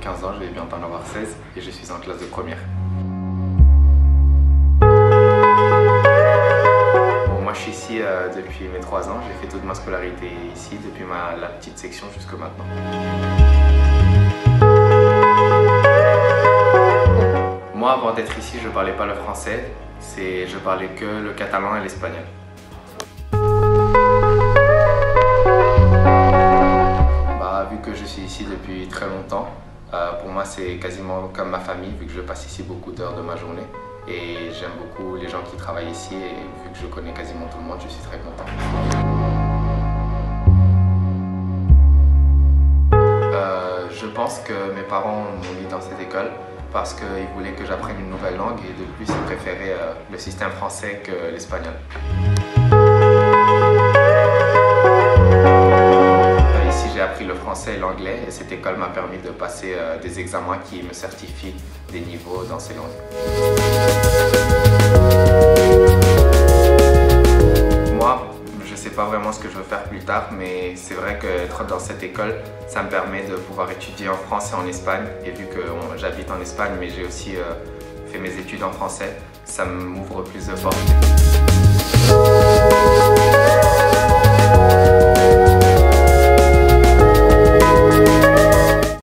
15 ans, je vais bientôt en avoir 16 et je suis en classe de première. Bon, moi je suis ici euh, depuis mes 3 ans, j'ai fait toute ma scolarité ici, depuis ma, la petite section jusqu'à maintenant. Moi avant d'être ici, je parlais pas le français, je parlais que le catalan et l'espagnol. Que je suis ici depuis très longtemps, euh, pour moi c'est quasiment comme ma famille vu que je passe ici beaucoup d'heures de ma journée et j'aime beaucoup les gens qui travaillent ici et vu que je connais quasiment tout le monde, je suis très content. Euh, je pense que mes parents m'ont mis dans cette école parce qu'ils voulaient que j'apprenne une nouvelle langue et de plus ils préféraient euh, le système français que l'espagnol. Le français et l'anglais et cette école m'a permis de passer euh, des examens qui me certifient des niveaux dans ces langues. pas vraiment ce que je veux faire plus tard, mais c'est vrai qu'être dans cette école, ça me permet de pouvoir étudier en France et en Espagne. Et vu que j'habite en Espagne, mais j'ai aussi euh, fait mes études en français, ça m'ouvre plus de portes.